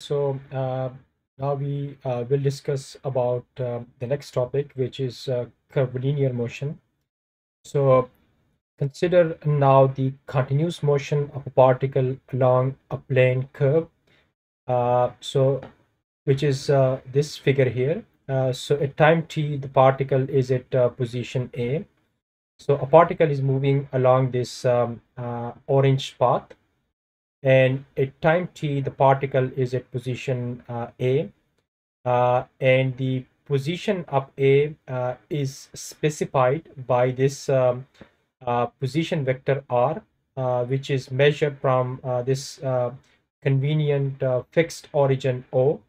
So uh, now we uh, will discuss about uh, the next topic, which is uh, curvilinear motion. So consider now the continuous motion of a particle along a plane curve. Uh, so which is uh, this figure here. So at time t, the particle is at position A. So a particle is moving along this um, orange path and at time t the particle is at position uh, a. Uh, and the position of a uh, is specified by this um, uh, position vector r uh, which is measured from uh, this convenient fixed origin o.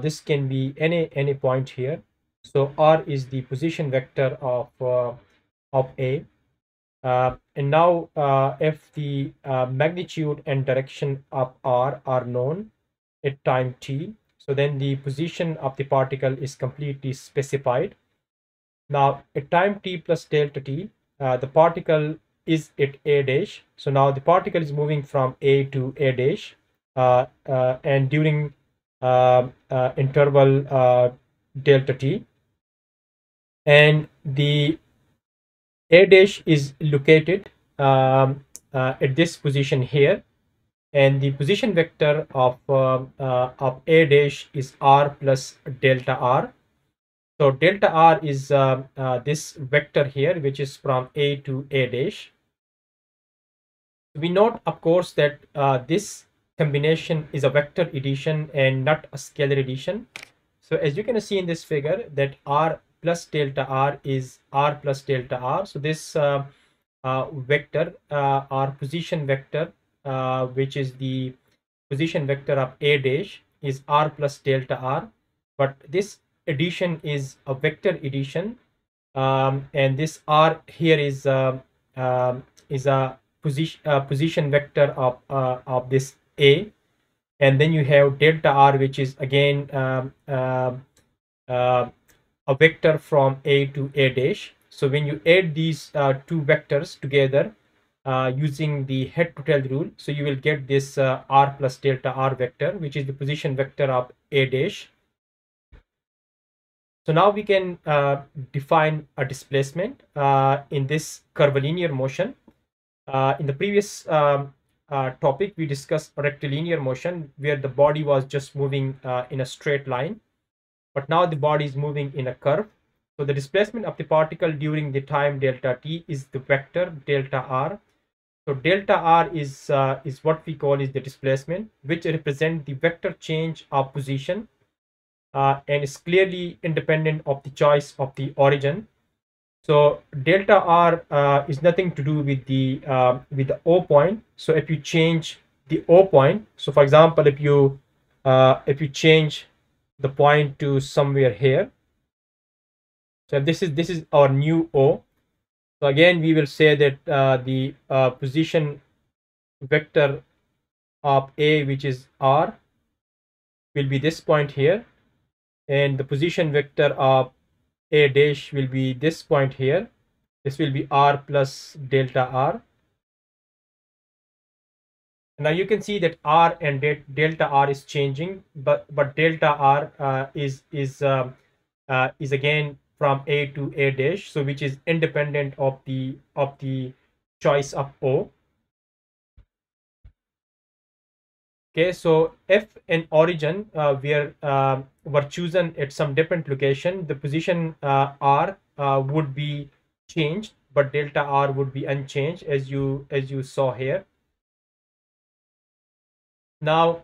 This can be any any point here. So r is the position vector of of a uh, and now uh, if the uh, magnitude and direction of r are known at time t, so then the position of the particle is completely specified. Now at time t plus delta t, uh, the particle is at a dash. So now the particle is moving from a to a dash uh, uh, and during interval delta t and the a dash is located um, uh, at this position here. And the position vector of uh, uh, of a dash is r plus delta r. So delta r is uh, uh, this vector here which is from a to a dash we note of course that uh, this combination is a vector addition and not a scalar addition. So as you can see in this figure that r plus delta r is r plus delta r. So this uh, uh, vector uh, or position vector, uh, which is the position vector of a dash is r plus delta r. But this addition is a vector addition. Um, and this r here is uh, um, is a position uh, position vector of of this a and then you have delta r which is again um, uh, a vector from a to a dash. So when you add these uh, two vectors together uh, using the head to tail rule so you will get this uh, r plus delta r vector which is the position vector of a dash. So now we can uh, define a displacement uh, in this curvilinear motion. Uh, in the previous um, topic we discussed rectilinear motion where the body was just moving in a straight line but now the body is moving in a curve. So the displacement of the particle during the time delta t is the vector delta r. So delta r is uh, is what we call is the displacement, which represent the vector change of position, uh, and is clearly independent of the choice of the origin. So delta r uh, is nothing to do with the uh, with the O point. So if you change the O point, so for example, if you uh, if you change the point to somewhere here. So this is this is our new o. So again we will say that uh, the uh, position vector of a which is r will be this point here. And the position vector of a dash will be this point here. This will be r plus delta r now you can see that r and de delta r is changing but but delta r uh, is is um, uh, is again from a to a dash so which is independent of the of the choice of o. Okay so if an origin uh, where uh, were chosen at some different location the position uh, r uh, would be changed but delta r would be unchanged as you as you saw here now,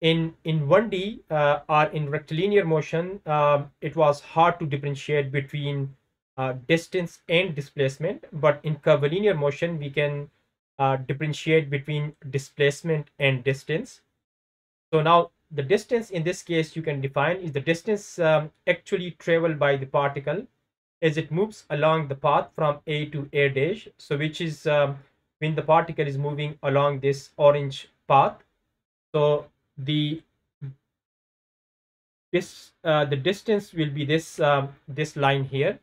in in 1D uh, or in rectilinear motion, um, it was hard to differentiate between uh, distance and displacement. But in curvilinear motion, we can uh, differentiate between displacement and distance. So now the distance in this case you can define is the distance um, actually traveled by the particle as it moves along the path from A to A dash. So which is um, when the particle is moving along this orange path so the this uh, the distance will be this um, this line here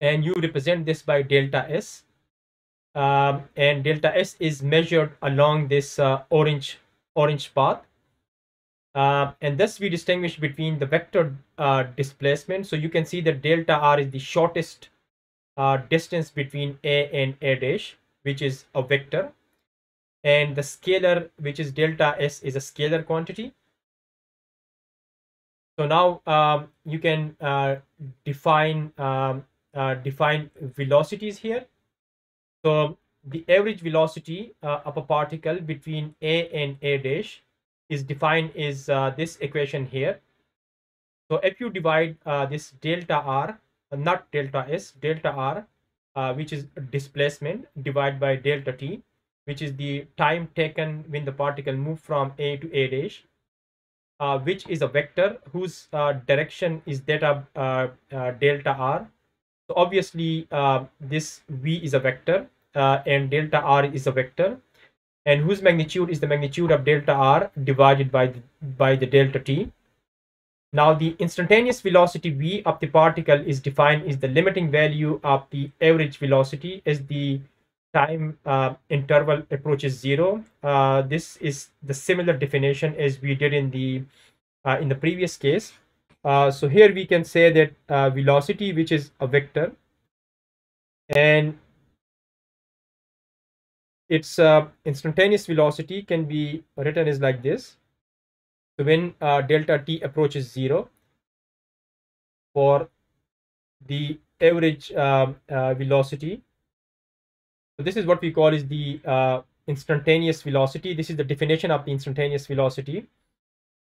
and you represent this by delta s um, and delta s is measured along this uh, orange orange path. Uh, and thus we distinguish between the vector uh, displacement. So you can see that delta r is the shortest uh, distance between a and a dash, which is a vector. And the scalar, which is delta s, is a scalar quantity. So now um, you can uh, define um, uh, define velocities here. So the average velocity uh, of a particle between a and a dash is defined is uh, this equation here. So if you divide uh, this delta r, uh, not delta s, delta r, which is displacement, divided by delta t, which is the time taken when the particle move from a to a dash, uh, which is a vector whose uh, direction is that of uh, uh, delta r. So obviously this v is a vector and delta r is a vector and whose magnitude is the magnitude of delta r divided by the, by the delta t. Now the instantaneous velocity v of the particle is defined is the limiting value of the average velocity as the time uh, interval approaches zero. Uh, this is the similar definition as we did in the uh, in the previous case. Uh, so here we can say that uh, velocity, which is a vector, and its uh, instantaneous velocity can be written as like this. So when delta t approaches zero for the average um, velocity, this is what we call is the uh, instantaneous velocity. This is the definition of the instantaneous velocity.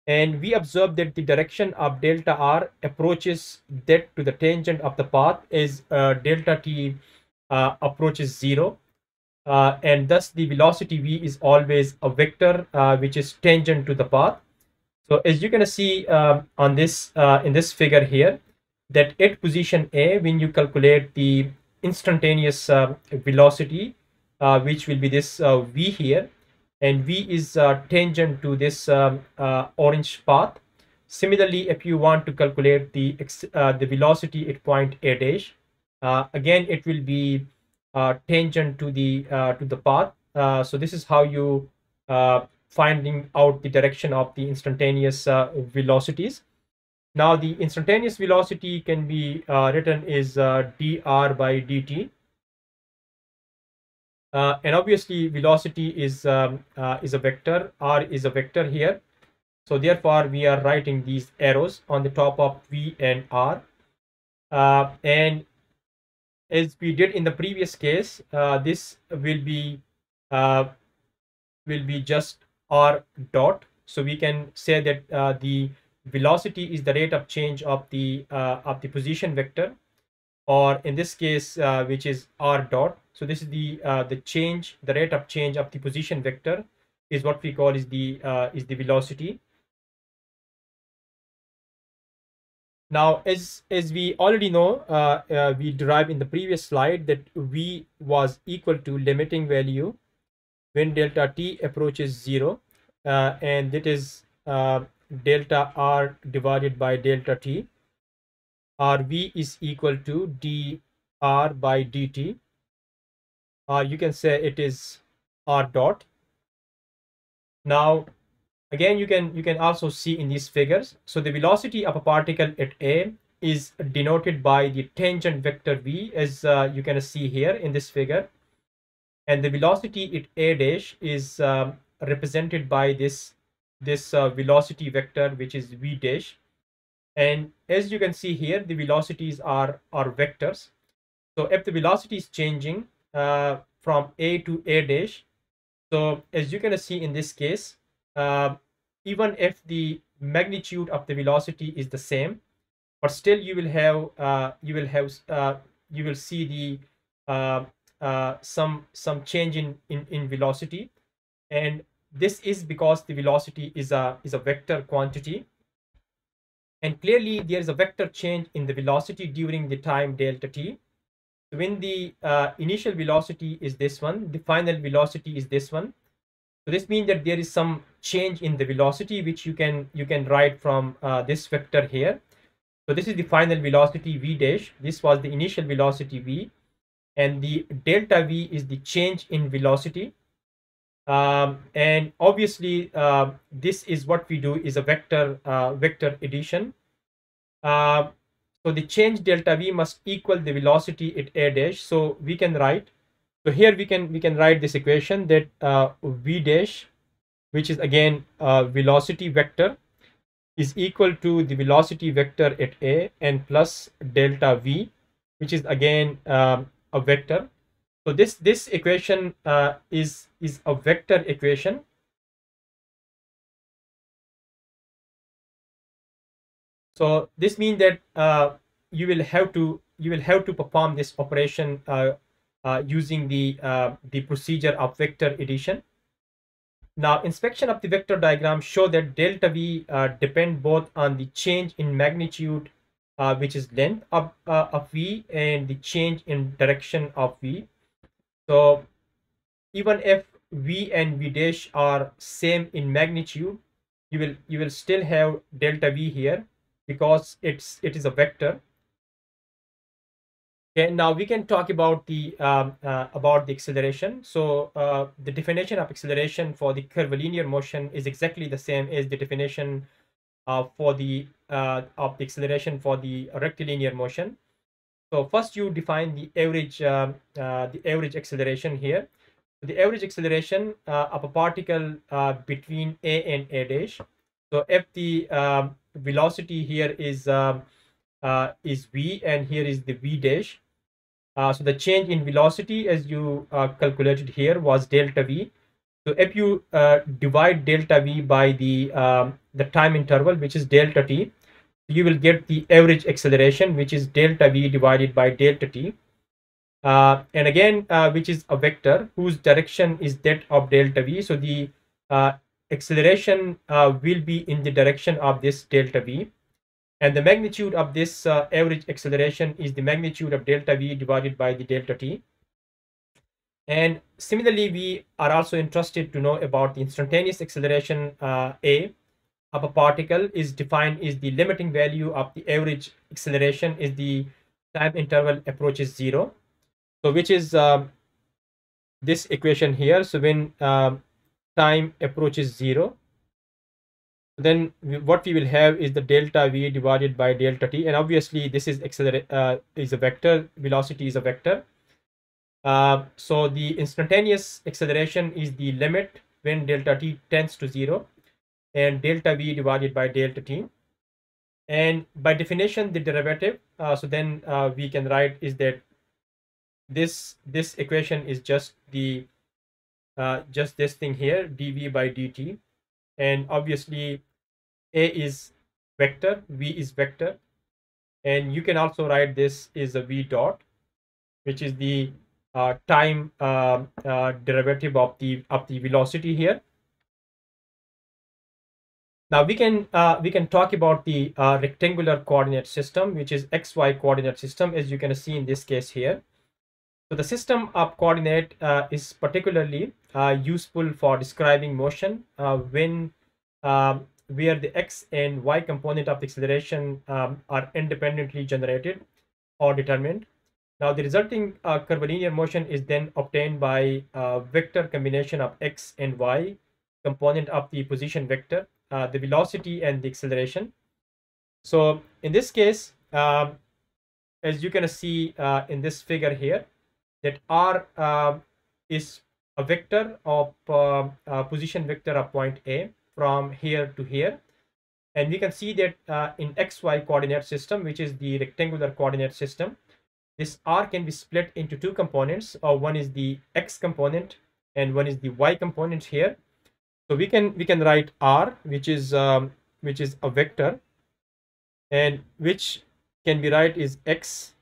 And we observe that the direction of delta r approaches that to the tangent of the path as uh, delta t uh, approaches zero uh, and thus the velocity v is always a vector uh, which is tangent to the path. So as you can see um, on this uh, in this figure here, that at position A, when you calculate the instantaneous uh, velocity, uh, which will be this uh, v here, and v is uh, tangent to this um, uh, orange path. Similarly, if you want to calculate the uh, the velocity at point A dash, again it will be tangent to the to the path. So this is how you finding out the direction of the instantaneous velocities. Now the instantaneous velocity can be written as dr by dt. Uh, and obviously velocity is um, uh, is a vector r is a vector here so therefore we are writing these arrows on the top of v and r uh, and as we did in the previous case, uh, this will be uh, will be just r dot. So we can say that uh, the velocity is the rate of change of the uh, of the position vector, or in this case, uh, which is r dot. So this is the uh, the change, the rate of change of the position vector is what we call is the is the velocity. Now, as, as we already know, uh, uh, we derived in the previous slide that V was equal to limiting value when delta T approaches zero, uh, and that is uh, delta R divided by delta T. RV is equal to dr by dt. Or you can say it is R dot. Now, Again, you can you can also see in these figures. So the velocity of a particle at A is denoted by the tangent vector v as uh, you can see here in this figure. And the velocity at A dash is um, represented by this, this uh, velocity vector, which is v dash. And as you can see here, the velocities are, are vectors. So if the velocity is changing uh, from A to A dash, so as you can see in this case, uh, even if the magnitude of the velocity is the same but still you will have uh, you will have uh, you will see the uh, some some change in, in in velocity and this is because the velocity is a is a vector quantity and clearly there is a vector change in the velocity during the time delta t so when the uh, initial velocity is this one the final velocity is this one so this means that there is some change in the velocity, which you can you can write from uh, this vector here. So this is the final velocity v dash. This was the initial velocity v, and the delta v is the change in velocity. Um, and obviously, uh, this is what we do is a vector uh, vector addition. Uh, so the change delta v must equal the velocity at a dash. So we can write. So here we can we can write this equation that uh, v dash, which is again a velocity vector, is equal to the velocity vector at a and plus delta v, which is again um, a vector so this this equation uh, is is a vector equation. So this means that uh, you will have to you will have to perform this operation uh, uh using the uh, the procedure of vector addition. Now inspection of the vector diagram show that delta v uh, depend both on the change in magnitude which is length of, of v and the change in direction of v so even if v and v dash are same in magnitude, you will you will still have delta v here because it's it is a vector. Okay, now we can talk about the um, uh, about the acceleration. So uh, the definition of acceleration for the curvilinear motion is exactly the same as the definition uh, for the uh, of the acceleration for the rectilinear motion. So first you define the average um, uh, the average acceleration here. The average acceleration uh, of a particle uh, between a and a dash. So if the um, velocity here is um, uh, is v and here is the v dash. Uh, so the change in velocity as you uh, calculated here was delta v. So if you divide delta v by the um, the time interval which is delta t, you will get the average acceleration which is delta v divided by delta t uh, and again uh, which is a vector whose direction is that of delta v. So the uh, acceleration uh, will be in the direction of this delta v. And the magnitude of this uh, average acceleration is the magnitude of delta v divided by the delta t. And similarly we are also interested to know about the instantaneous acceleration uh, a. Of a particle is defined is the limiting value of the average acceleration is the time interval approaches zero so which is um, this equation here. So when um, time approaches zero then we, what we will have is the delta v divided by delta t. And obviously this is accelerate uh, is a vector. Velocity is a vector. Uh, so the instantaneous acceleration is the limit when delta t tends to zero and delta v divided by delta t. And by definition the derivative uh, so then uh, we can write is that this this equation is just the uh, just this thing here dv by dt. And obviously a is vector v is vector. And you can also write this is a v dot which is the uh, time uh, uh, derivative of the of the velocity here. Now we can uh, we can talk about the uh, rectangular coordinate system, which is XY coordinate system, as you can see in this case here. So the system of coordinate uh, is particularly uh, useful for describing motion uh, when um, where the X and Y component of the acceleration um, are independently generated or determined. Now the resulting uh, curvilinear motion is then obtained by a vector combination of X and Y component of the position vector uh, the velocity and the acceleration. So in this case, um, as you can see uh, in this figure here, that R uh, is a vector of uh, position vector of point A from here to here. And we can see that uh, in XY coordinate system, which is the rectangular coordinate system, this R can be split into two components. Uh, one is the X component and one is the Y component here so we can we can write r which is um, which is a vector and which can be write is x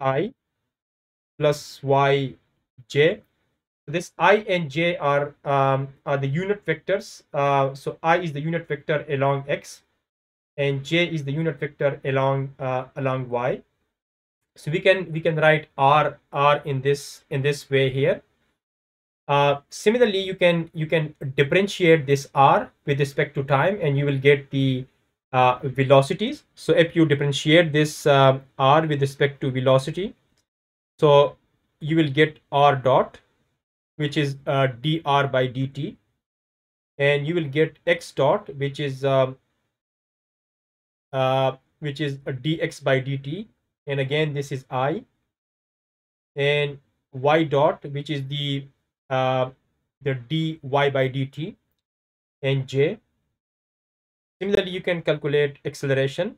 i plus y j. This i and j are um, are the unit vectors. Uh, so i is the unit vector along x and j is the unit vector along uh, along y. So we can we can write r r in this in this way here. Uh, similarly, you can you can differentiate this r with respect to time, and you will get the uh, velocities. So if you differentiate this uh, r with respect to velocity, so you will get r dot, which is uh, dr by dt. And you will get x dot which is um, uh, which is dx by dt. And again this is i. And y dot which is the uh, the dy by dt and j. Similarly you can calculate acceleration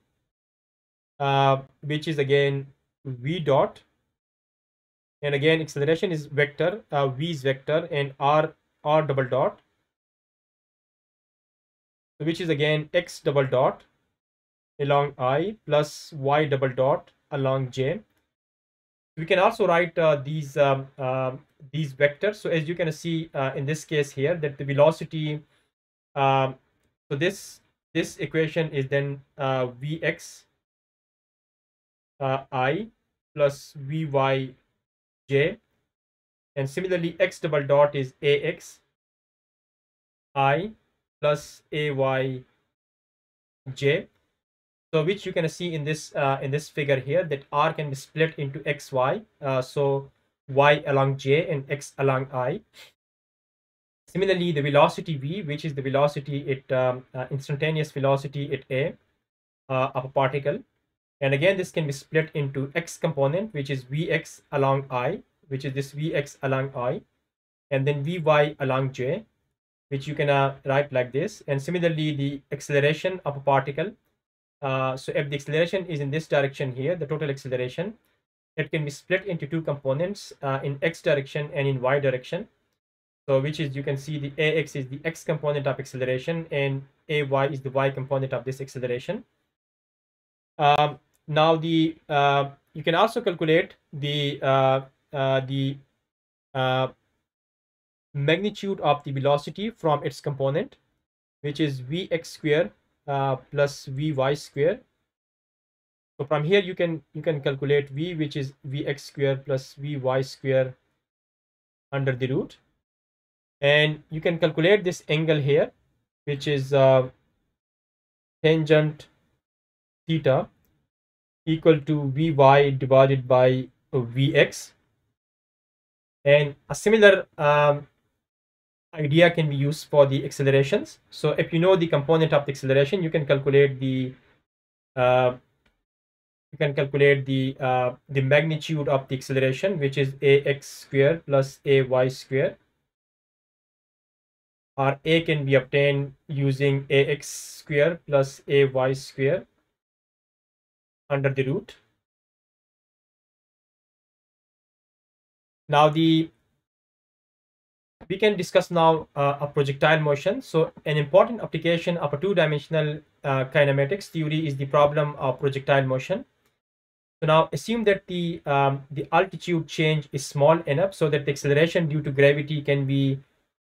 uh, which is again v dot and again acceleration is vector uh, v is vector and r r double dot which is again x double dot along i plus y double dot along j. We can also write uh, these um, uh, these vectors. So as you can see uh, in this case here that the velocity um, so this this equation is then uh, vx uh, i plus vy j. And similarly x double dot is ax i plus ay j. So which you can see in this uh, in this figure here that r can be split into x y uh, so y along j and x along i. Similarly the velocity v which is the velocity at um, uh, instantaneous velocity at a uh, of a particle and again, this can be split into x component, which is Vx along i, which is this Vx along i, and then Vy along j, which you can uh, write like this. And similarly, the acceleration of a particle. Uh, so if the acceleration is in this direction here, the total acceleration, it can be split into two components uh, in x direction and in y direction. So which is, you can see the ax is the x component of acceleration and ay is the y component of this acceleration. Um, now the uh, you can also calculate the uh, uh, the uh, magnitude of the velocity from its component, which is vx square uh, plus vy square. So from here you can you can calculate v, which is vx square plus vy square under the root, and you can calculate this angle here, which is uh, tangent theta equal to Vy divided by Vx. And a similar um, idea can be used for the accelerations. So if you know the component of the acceleration, you can calculate the uh, you can calculate the uh, the magnitude of the acceleration, which is ax square plus ay square. Or a can be obtained using ax square plus ay square under the root. Now the we can discuss now uh, a projectile motion. So an important application of a two-dimensional uh, kinematics theory is the problem of projectile motion. So now assume that the um, the altitude change is small enough so that the acceleration due to gravity can be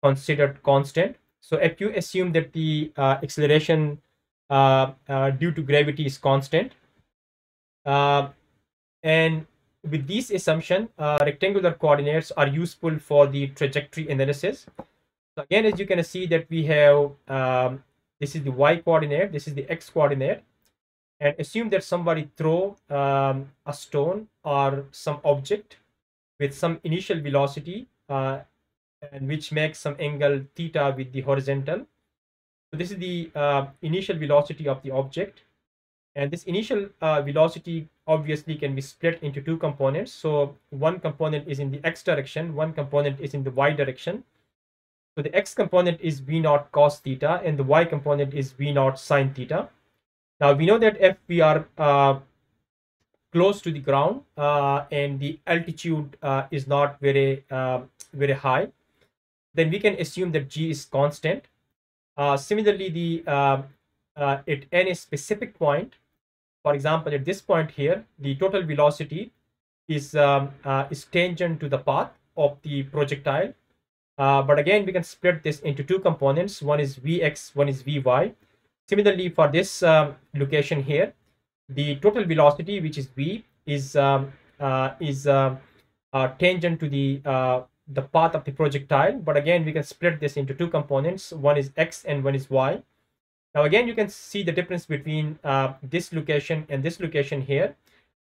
considered constant. So if you assume that the uh, acceleration uh, uh, due to gravity is constant, uh, and with this assumption, uh, rectangular coordinates are useful for the trajectory analysis. So again, as you can see that we have, um, this is the y coordinate, this is the x coordinate, and assume that somebody throw um, a stone or some object with some initial velocity uh, and which makes some angle theta with the horizontal. So this is the uh, initial velocity of the object and this initial uh, velocity obviously can be split into two components. So one component is in the x direction, one component is in the y direction. So the x component is v naught cos theta and the y component is v naught sine theta. Now we know that if we are uh, close to the ground uh, and the altitude uh, is not very uh, very high, then we can assume that g is constant. Uh, similarly, the at any specific point, for example, at this point here, the total velocity is, um, uh, is tangent to the path of the projectile. Uh, but again, we can split this into two components. One is Vx, one is Vy. Similarly, for this um, location here, the total velocity, which is V, is um, uh, is um, uh, tangent to the uh, the path of the projectile. But again, we can split this into two components. One is X and one is Y. Now again, you can see the difference between uh, this location and this location here.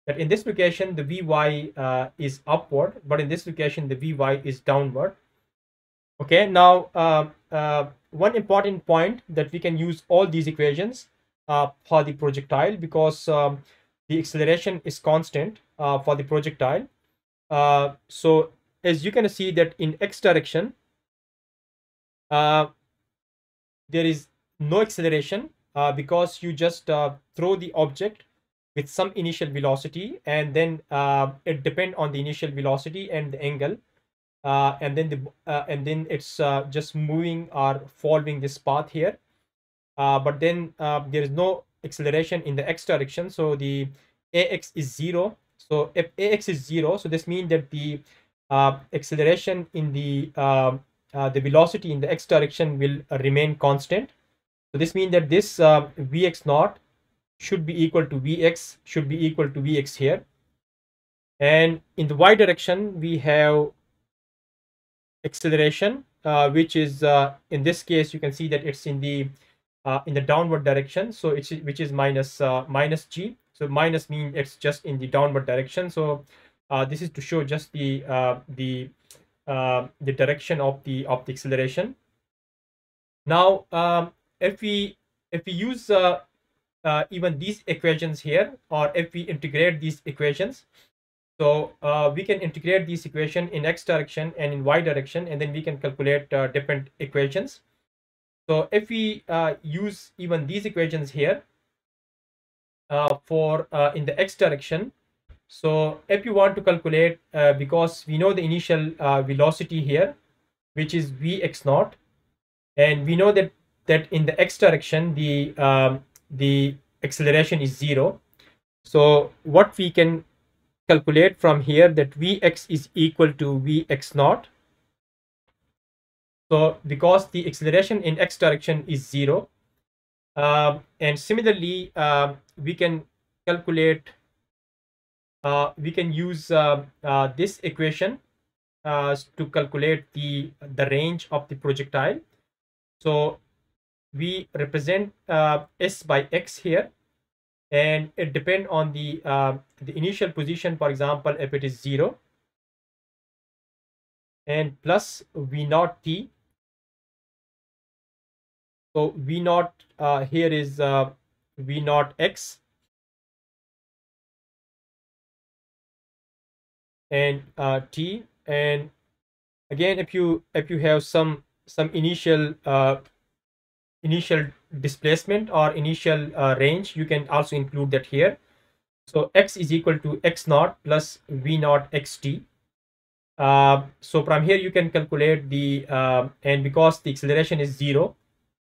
That in this location, the Vy uh, is upward, but in this location, the Vy is downward. Okay, now uh, uh, one important point that we can use all these equations uh, for the projectile because um, the acceleration is constant uh, for the projectile. So as you can see that in x direction, there is no acceleration because you just throw the object with some initial velocity and then it depend on the initial velocity and the angle uh, and then the uh, and then it's uh, just moving or following this path here. Uh, but then uh, there is no acceleration in the x direction so the ax is zero. So if ax is zero so this means that the uh, acceleration in the the velocity in the x direction will remain constant so this means that this vx naught should be equal to vx should be equal to vx here and in the y direction we have acceleration, uh, which is uh, in this case, you can see that it's in the uh, in the downward direction. So it's which is minus uh, minus g. So minus means it's just in the downward direction. So uh, this is to show just the uh, the the direction of the of the acceleration. Now, um, if we if we use uh even these equations here, or if we integrate these equations, so uh, we can integrate this equation in x direction and in y direction, and then we can calculate uh, different equations. So if we uh, use even these equations here uh, for uh, in the x direction, so if you want to calculate, uh, because we know the initial velocity here, which is vx naught, and we know that that in the x direction the um, the acceleration is zero. So what we can calculate from here that Vx is equal to Vx naught. So because the acceleration in x direction is zero, uh, and similarly, uh, we can calculate, uh, we can use uh, uh, this equation uh, to calculate the, the range of the projectile. So we represent S by X here. And it depend on the uh, the initial position. For example if it is 0 and plus v naught t. So v naught uh, here is uh, v naught x. And uh, t. And again if you if you have some some initial uh, initial displacement or initial uh, range you can also include that here. So x is equal to x naught plus v naught xt. Uh, so from here you can calculate the uh, and because the acceleration is zero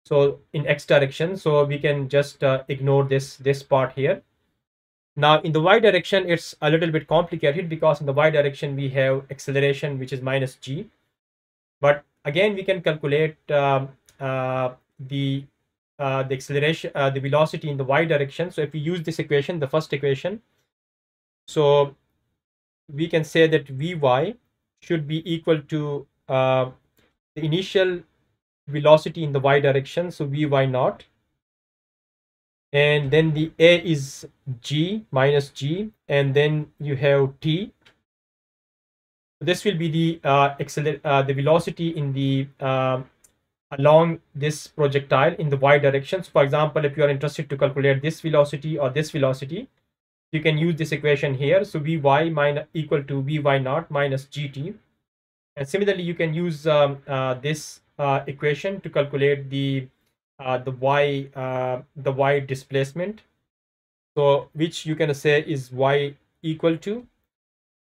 so in x direction so we can just uh, ignore this this part here. Now in the y direction it's a little bit complicated because in the y direction we have acceleration which is minus g. But again we can calculate um, uh, the uh, the acceleration, uh, the velocity in the y direction. So if we use this equation, the first equation, so we can say that vy should be equal to uh, the initial velocity in the y direction, so vy naught, and then the a is g minus g, and then you have t. This will be the uh, uh, the velocity in the uh, along this projectile in the y directions. For example, if you are interested to calculate this velocity or this velocity, you can use this equation here. So Vy minus equal to Vy naught minus Gt. And similarly, you can use um, uh, this uh, equation to calculate the uh, the y uh, the y displacement. So which you can say is y equal to.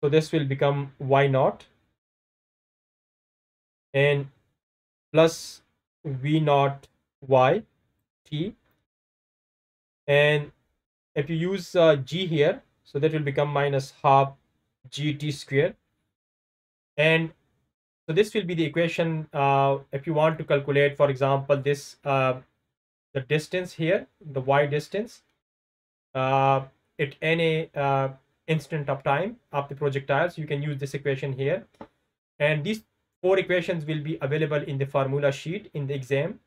So this will become y naught and plus v naught y t. And if you use uh, g here so that will become minus half gt square. And so this will be the equation uh, if you want to calculate for example this uh, the distance here the y distance uh, at any uh, instant of time of the projectiles you can use this equation here. And these four equations will be available in the formula sheet in the exam